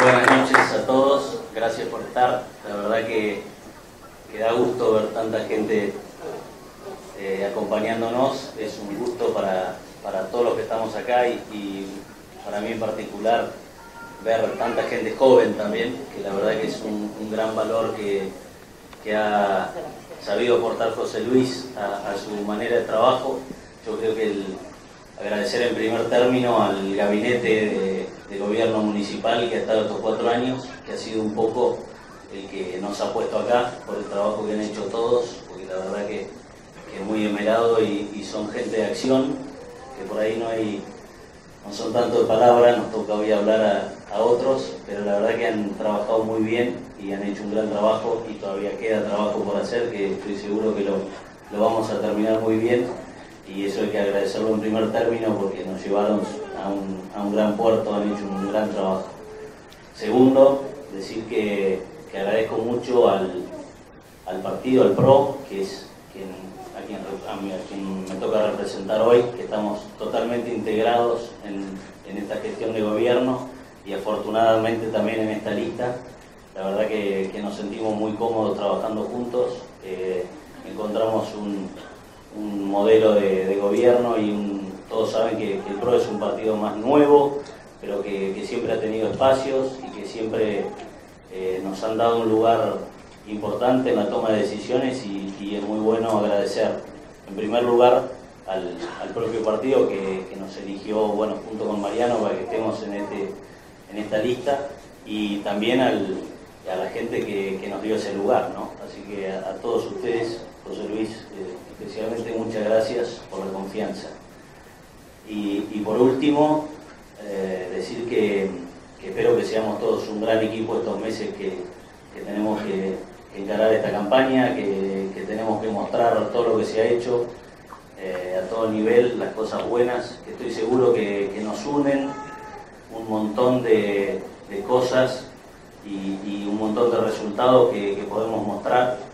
Buenas noches a todos, gracias por estar. La verdad que, da gusto ver tanta gente eh, acompañándonos. Es un gusto para, todos los que estamos acá y, para mí en particular ver tanta gente joven también, que la verdad que es un, gran valor que, ha sabido aportar José Luis a, a su manera de trabajo. Yo creo que el, agradecer en primer término al gabinete de, gobierno municipal que ha estado estos cuatro años, que ha sido un poco el que nos ha puesto acá por el trabajo que han hecho todos, porque la verdad que, es muy emerado y, son gente de acción, que por ahí no hay, no son tanto de palabras, nos toca hoy hablar a, otros, pero la verdad que han trabajado muy bien y han hecho un gran trabajo y todavía queda trabajo por hacer, que estoy seguro que lo, lo vamos a terminar muy bien y eso hay que agradecerlo en primer término porque nos llevaron a un, a un gran puerto, han hecho un gran trabajo. Segundo, decir que, que agradezco mucho al, al, partido, al PRO, que es a, quien, a, quien me toca representar hoy, que estamos totalmente integrados en, en, esta gestión de gobierno y afortunadamente también en esta lista. La verdad que, que nos sentimos muy cómodos trabajando juntos, eh, encontramos un, un modelo de, gobierno y todos saben que, el PRO es un partido más nuevo, pero que, siempre ha tenido espacios y que siempre eh, nos han dado un lugar importante en la toma de decisiones y, es muy bueno agradecer en primer lugar al, propio partido que, nos eligió bueno, junto con Mariano para que estemos en, este, en esta lista y también a la gente que, nos dio ese lugar. ¿no? Que a, todos ustedes, José Luis, eh, especialmente muchas gracias por la confianza. Y, por último, eh, decir que, espero que seamos todos un gran equipo estos meses que, tenemos que, encarar esta campaña, que, tenemos que mostrar todo lo que se ha hecho eh, a todo nivel, las cosas buenas, que estoy seguro que, nos unen un montón de, cosas y, un montón de resultados que podemos mostrar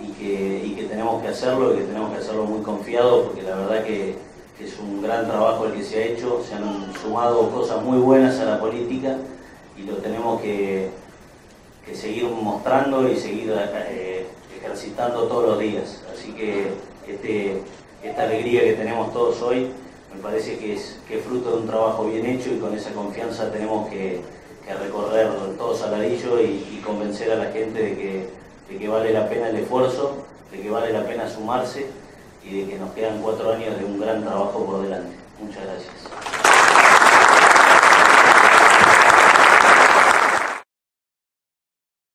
y que, tenemos que hacerlo y que tenemos que hacerlo muy confiado porque la verdad que, es un gran trabajo el que se ha hecho, se han sumado cosas muy buenas a la política y lo tenemos que, seguir mostrando y seguir eh, ejercitando todos los días. Así que este, esta alegría que tenemos todos hoy me parece que es, que fruto de un trabajo bien hecho y con esa confianza tenemos que, recorrer todo Saladillo y convencer a la gente de que de que vale la pena el esfuerzo, de que vale la pena sumarse y de que nos quedan cuatro años de un gran trabajo por delante. Muchas gracias.